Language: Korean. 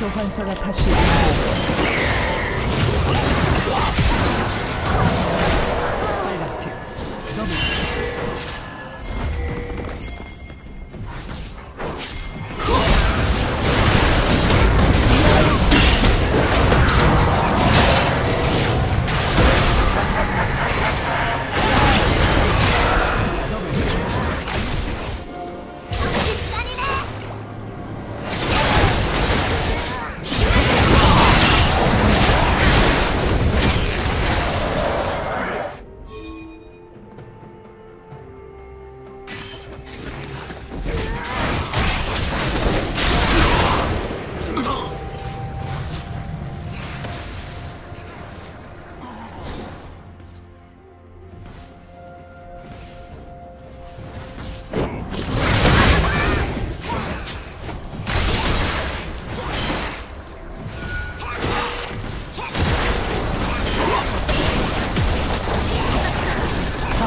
소환사가 다시 빨갛게